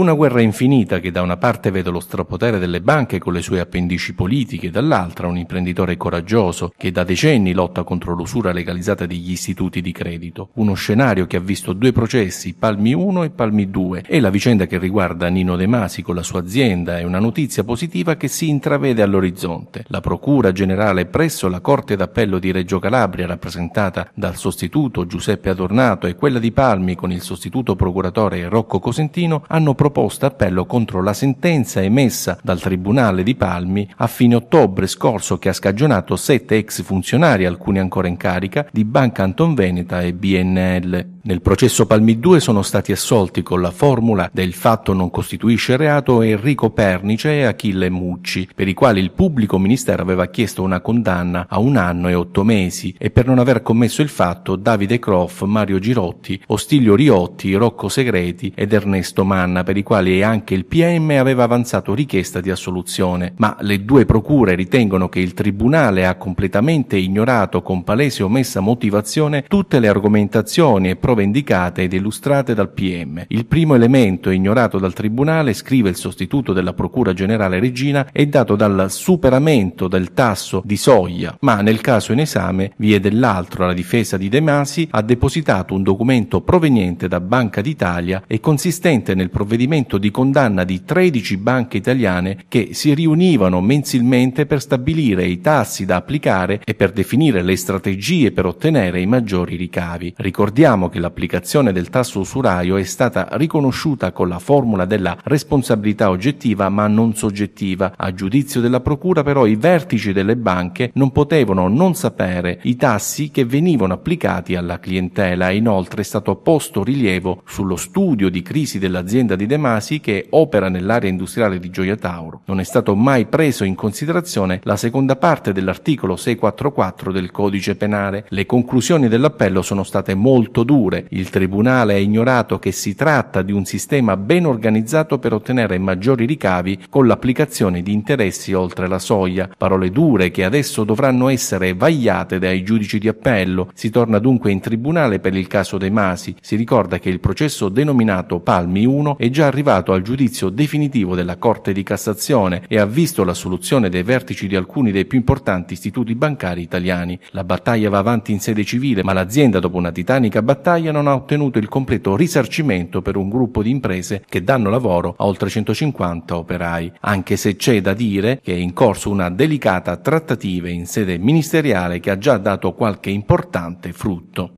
Una guerra infinita che da una parte vede lo strapotere delle banche con le sue appendici politiche, dall'altra un imprenditore coraggioso che da decenni lotta contro l'usura legalizzata degli istituti di credito. Uno scenario che ha visto due processi, Palmi 1 e Palmi 2, e la vicenda che riguarda Nino De Masi con la sua azienda è una notizia positiva che si intravede all'orizzonte. La Procura Generale presso la Corte d'Appello di Reggio Calabria, rappresentata dal sostituto Giuseppe Adornato, e quella di Palmi con il sostituto procuratore Rocco Cosentino hanno proposto appello contro la sentenza emessa dal Tribunale di Palmi a fine ottobre scorso che ha scagionato sette ex funzionari, alcuni ancora in carica, di Banca Anton Veneta e BNL. Nel processo Palmi 2 sono stati assolti con la formula del fatto non costituisce reato Enrico Pernice e Achille Mucci, per i quali il pubblico ministero aveva chiesto una condanna a un anno e otto mesi e per non aver commesso il fatto Davide Croff, Mario Girotti, Ostilio Riotti, Rocco Segreti ed Ernesto Manna, per quali anche il PM aveva avanzato richiesta di assoluzione. Ma le due procure ritengono che il Tribunale ha completamente ignorato con palese omessa motivazione tutte le argomentazioni e prove indicate ed illustrate dal PM. Il primo elemento ignorato dal Tribunale, scrive il sostituto della Procura Generale Regina, è dato dal superamento del tasso di soglia, ma nel caso in esame vi è dell'altro la difesa di De Masi ha depositato un documento proveniente da Banca d'Italia e consistente nel provvedimento di condanna di 13 banche italiane che si riunivano mensilmente per stabilire i tassi da applicare e per definire le strategie per ottenere i maggiori ricavi. Ricordiamo che l'applicazione del tasso usurario è stata riconosciuta con la formula della responsabilità oggettiva ma non soggettiva. A giudizio della Procura però i vertici delle banche non potevano non sapere i tassi che venivano applicati alla clientela. Inoltre è stato posto rilievo sullo studio di crisi dell'azienda di De Masi che opera nell'area industriale di Gioia Tauro. Non è stato mai preso in considerazione la seconda parte dell'articolo 644 del codice penale. Le conclusioni dell'appello sono state molto dure. Il Tribunale ha ignorato che si tratta di un sistema ben organizzato per ottenere maggiori ricavi con l'applicazione di interessi oltre la soglia. Parole dure che adesso dovranno essere vagliate dai giudici di appello. Si torna dunque in tribunale per il caso dei Masi. Si ricorda che il processo denominato Palmi 1 è già arrivato al giudizio definitivo della Corte di Cassazione e ha visto la soluzione dei vertici di alcuni dei più importanti istituti bancari italiani. La battaglia va avanti in sede civile, ma l'azienda dopo una titanica battaglia non ha ottenuto il completo risarcimento per un gruppo di imprese che danno lavoro a oltre 150 operai, anche se c'è da dire che è in corso una delicata trattativa in sede ministeriale che ha già dato qualche importante frutto.